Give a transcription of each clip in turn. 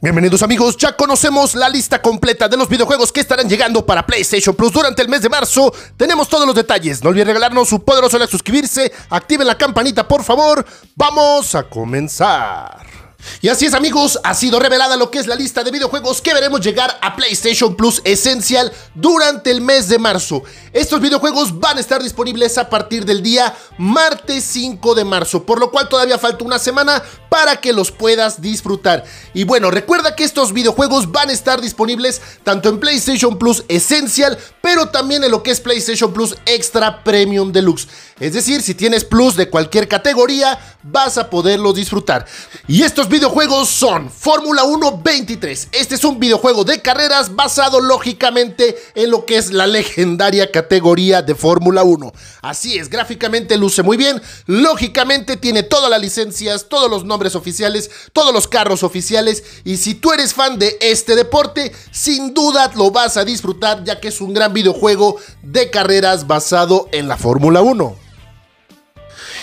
Bienvenidos amigos, ya conocemos la lista completa de los videojuegos que estarán llegando para PlayStation Plus durante el mes de marzo. Tenemos todos los detalles, no olviden regalarnos su poderoso like, suscribirse, activen la campanita por favor. Vamos a comenzar. Y así es amigos, ha sido revelada lo que es la lista de videojuegos que veremos llegar a PlayStation Plus Essential durante el mes de marzo. Estos videojuegos van a estar disponibles a partir del día martes 5 de marzo, por lo cual todavía falta una semana para que los puedas disfrutar. Y bueno, recuerda que estos videojuegos van a estar disponibles tanto en PlayStation Plus Essential, pero también en lo que es PlayStation Plus Extra Premium Deluxe. Es decir, si tienes Plus de cualquier categoría, vas a poderlos disfrutar. Y estos videojuegos son Fórmula 1 23. Este es un videojuego de carreras basado lógicamente en lo que es la legendaria categoría de Fórmula 1. Así es, gráficamente luce muy bien, lógicamente tiene todas las licencias, todos los nombres oficiales, todos los carros oficiales y si tú eres fan de este deporte, sin duda lo vas a disfrutar ya que es un gran videojuego de carreras basado en la Fórmula 1.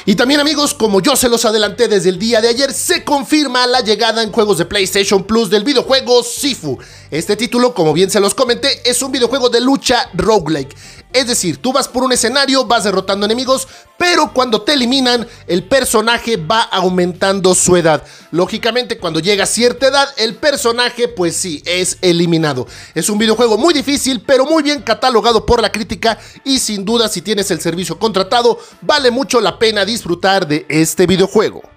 Y también amigos, como yo se los adelanté desde el día de ayer, se confirma la llegada en juegos de PlayStation Plus del videojuego Sifu. Este título, como bien se los comenté, es un videojuego de lucha roguelike. Es decir, tú vas por un escenario, vas derrotando enemigos, pero cuando te eliminan, el personaje va aumentando su edad. Lógicamente, cuando llega a cierta edad, el personaje, pues sí, es eliminado. Es un videojuego muy difícil, pero muy bien catalogado por la crítica y sin duda si tienes el servicio contratado, vale mucho la pena disfrutar de este videojuego.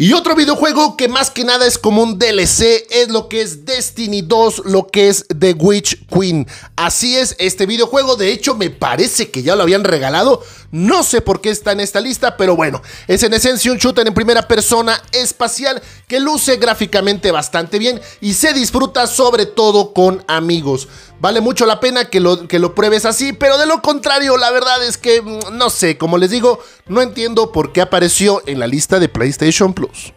Y otro videojuego que más que nada es como un DLC es lo que es Destiny 2, lo que es The Witch Queen. Así es, este videojuego de hecho me parece que ya lo habían regalado. No sé por qué está en esta lista, pero bueno, es en esencia un shooter en primera persona espacial que luce gráficamente bastante bien y se disfruta sobre todo con amigos. Vale mucho la pena que lo, que lo pruebes así, pero de lo contrario, la verdad es que, mm, no sé, como les digo, no entiendo por qué apareció en la lista de PlayStation Plus.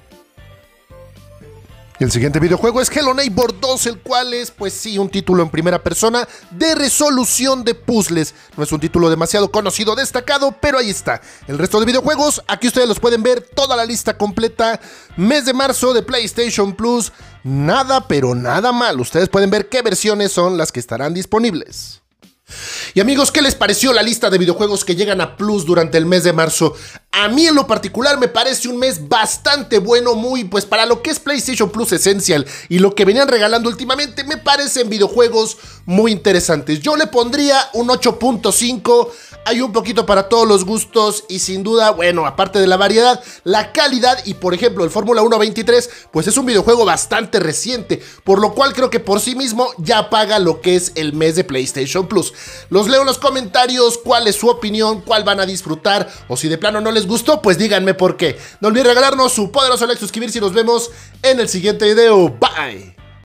El siguiente videojuego es Hello Neighbor 2, el cual es, pues sí, un título en primera persona de resolución de puzzles. No es un título demasiado conocido, destacado, pero ahí está. El resto de videojuegos, aquí ustedes los pueden ver, toda la lista completa. Mes de marzo de PlayStation Plus, nada, pero nada mal. Ustedes pueden ver qué versiones son las que estarán disponibles. Y amigos, ¿qué les pareció la lista de videojuegos que llegan a Plus durante el mes de marzo? A mí en lo particular me parece un mes bastante bueno, muy pues para lo que es PlayStation Plus Essential y lo que venían regalando últimamente, me parecen videojuegos muy interesantes. Yo le pondría un 8.5 hay un poquito para todos los gustos y sin duda, bueno, aparte de la variedad, la calidad y por ejemplo el Fórmula 1 23, pues es un videojuego bastante reciente, por lo cual creo que por sí mismo ya paga lo que es el mes de PlayStation Plus. Los leo en los comentarios cuál es su opinión, cuál van a disfrutar o si de plano no les gustó, pues díganme por qué. No olviden regalarnos su poderoso like, suscribirse y nos vemos en el siguiente video. Bye.